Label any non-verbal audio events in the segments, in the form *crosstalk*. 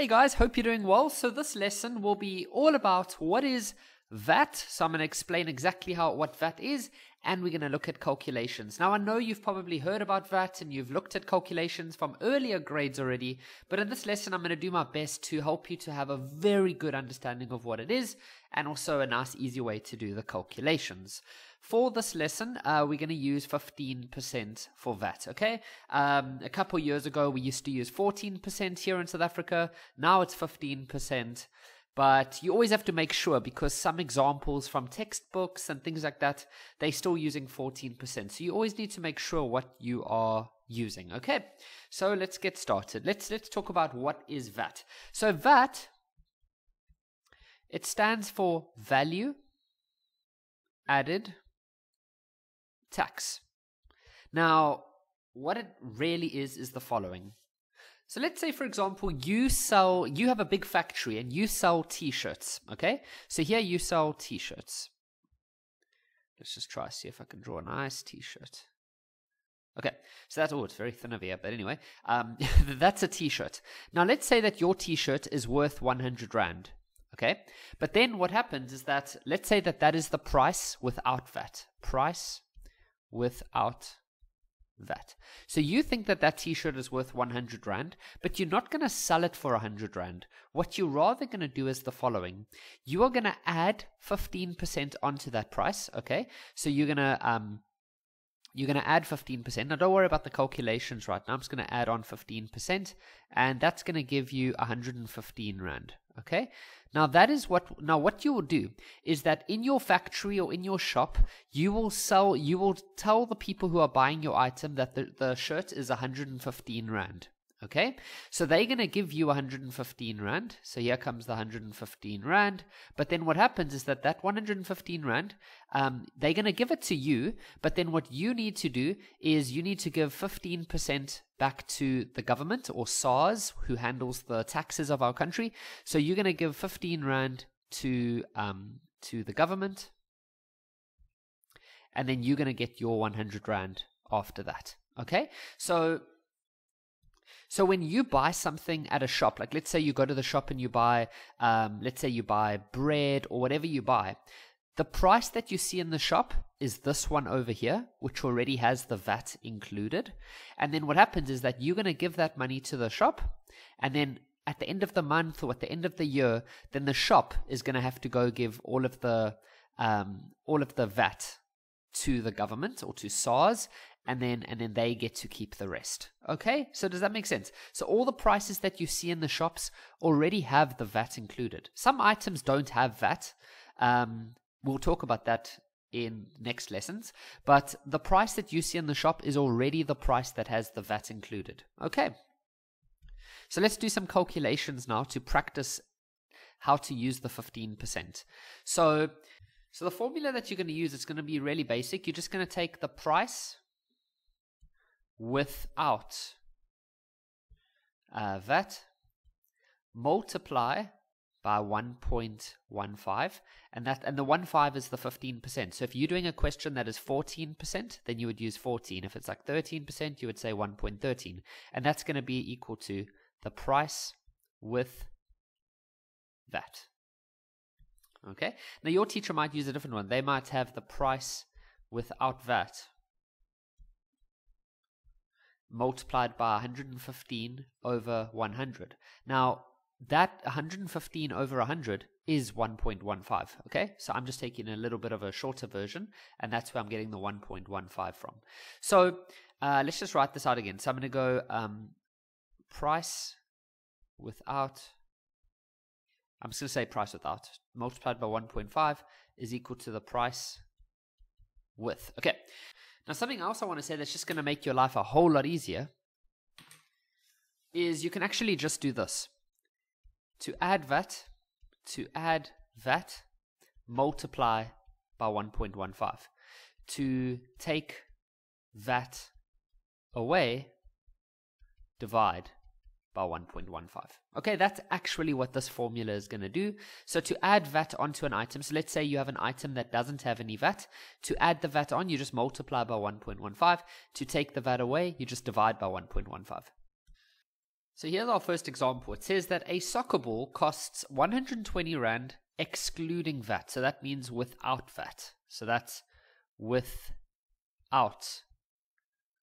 Hey guys, hope you're doing well. So this lesson will be all about what is VAT. So I'm going to explain exactly how what VAT is and we're going to look at calculations. Now I know you've probably heard about VAT and you've looked at calculations from earlier grades already, but in this lesson I'm going to do my best to help you to have a very good understanding of what it is and also a nice easy way to do the calculations. For this lesson, uh, we're going to use 15% for VAT, okay? Um, a couple years ago, we used to use 14% here in South Africa. Now it's 15%. But you always have to make sure because some examples from textbooks and things like that, they're still using 14%. So you always need to make sure what you are using, okay? So let's get started. Let's let's talk about what is VAT. So VAT it stands for value added tax. Now, what it really is is the following. So let's say, for example, you sell, you have a big factory and you sell t-shirts, okay? So here you sell t-shirts. Let's just try see if I can draw a nice t-shirt. Okay, so that's, oh, it's very thin over here, but anyway, um, *laughs* that's a t-shirt. Now let's say that your t-shirt is worth 100 Rand, okay? But then what happens is that, let's say that that is the price without VAT. Price without that. So you think that that t-shirt is worth 100 rand, but you're not going to sell it for 100 rand. What you're rather going to do is the following. You are going to add 15% onto that price, okay? So you're going to um you're going to add 15%. Now, don't worry about the calculations right now. I'm just going to add on 15%, and that's going to give you 115 Rand. Okay? Now, that is what, now what you will do is that in your factory or in your shop, you will sell, you will tell the people who are buying your item that the, the shirt is 115 Rand. Okay, so they're going to give you 115 Rand. So here comes the 115 Rand. But then what happens is that that 115 Rand, um, they're going to give it to you. But then what you need to do is you need to give 15% back to the government or SARS, who handles the taxes of our country. So you're going to give 15 Rand to, um, to the government. And then you're going to get your 100 Rand after that. Okay, so so when you buy something at a shop, like let's say you go to the shop and you buy, um, let's say you buy bread or whatever you buy, the price that you see in the shop is this one over here, which already has the VAT included. And then what happens is that you're going to give that money to the shop, and then at the end of the month or at the end of the year, then the shop is going to have to go give all of the um, all of the VAT to the government or to SARS, and then and then they get to keep the rest. Okay? So does that make sense? So all the prices that you see in the shops already have the VAT included. Some items don't have VAT. Um, we'll talk about that in next lessons, but the price that you see in the shop is already the price that has the VAT included. Okay? So let's do some calculations now to practice how to use the 15%. So so the formula that you're going to use is going to be really basic. You're just going to take the price without. Uh, VAT, multiply by 1.15 and that and the 1.5 is the 15% so if you're doing a question that is 14% then you would use 14 if it's like 13% you would say 1.13 and that's going to be equal to the price with VAT okay? Now your teacher might use a different one. They might have the price without VAT multiplied by 115 over 100. Now, that 115 over 100 is 1.15, okay? So I'm just taking a little bit of a shorter version, and that's where I'm getting the 1.15 from. So uh, let's just write this out again. So I'm going to go um, price without, I'm just going to say price without, multiplied by 1.5 is equal to the price with. Okay, now, something else I want to say that's just going to make your life a whole lot easier is you can actually just do this. To add VAT, to add VAT, multiply by 1.15. To take VAT away, divide by 1.15. Okay, that's actually what this formula is going to do. So to add VAT onto an item, so let's say you have an item that doesn't have any VAT. To add the VAT on, you just multiply by 1.15. To take the VAT away, you just divide by 1.15. So here's our first example. It says that a soccer ball costs 120 Rand excluding VAT. So that means without VAT. So that's without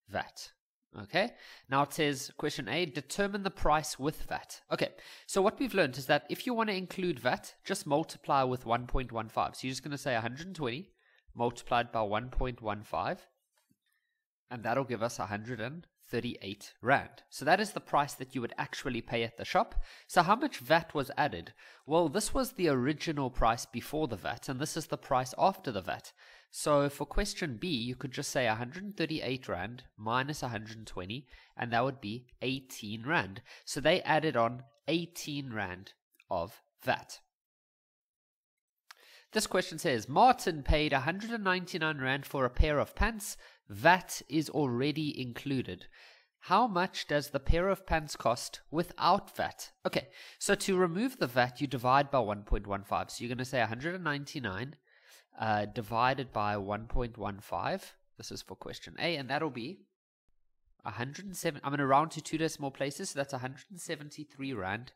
VAT. Okay, now it says question A determine the price with VAT. Okay, so what we've learned is that if you want to include VAT, just multiply with 1.15. So you're just going to say 120 multiplied by 1.15, and that'll give us 138 Rand. So that is the price that you would actually pay at the shop. So how much VAT was added? Well, this was the original price before the VAT, and this is the price after the VAT. So for question B, you could just say 138 Rand minus 120, and that would be 18 Rand. So they added on 18 Rand of VAT. This question says Martin paid 199 Rand for a pair of pants. VAT is already included. How much does the pair of pants cost without VAT? Okay, so to remove the VAT, you divide by 1.15. So you're going to say 199 uh, divided by 1.15. This is for question A, and that'll be 107. I'm going to round to two decimal places, so that's 173 Rand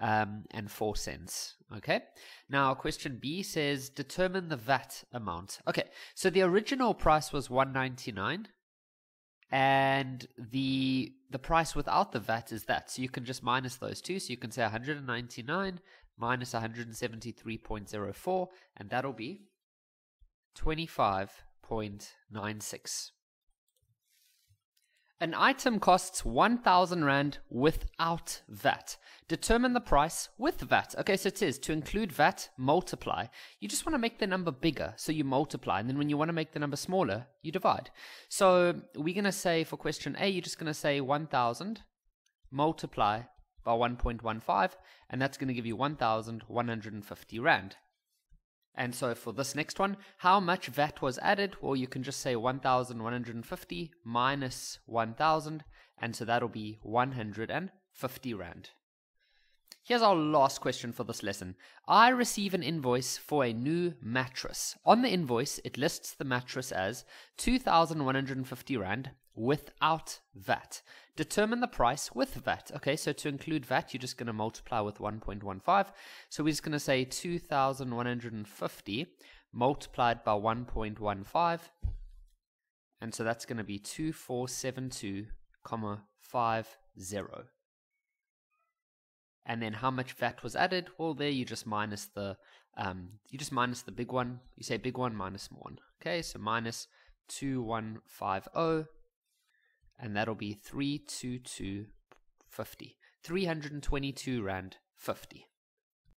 um, and 4 cents. Okay. Now, question B says determine the VAT amount. Okay, so the original price was 199 and the the price without the VAT is that. So you can just minus those two. So you can say 199 minus 173.04, and that'll be 25.96. An item costs 1000 Rand without VAT. Determine the price with VAT. Okay, so it says to include VAT, multiply. You just want to make the number bigger, so you multiply. And then when you want to make the number smaller, you divide. So we're going to say for question A, you're just going to say 1000 multiply by 1.15, and that's going to give you 1150 Rand. And so for this next one, how much VAT was added? Well, you can just say 1,150 minus 1,000, and so that'll be 150 Rand. Here's our last question for this lesson. I receive an invoice for a new mattress. On the invoice, it lists the mattress as 2,150 Rand without VAT. Determine the price with VAT. Okay, so to include VAT, you're just going to multiply with 1.15. So we're just going to say 2,150 multiplied by 1.15. And so that's going to be 2472, comma 50. And then how much VAT was added? Well, there you just minus the um, you just minus the big one. You say big one minus one. Okay, so minus 2150 and that'll be 32250. 322 Rand 50.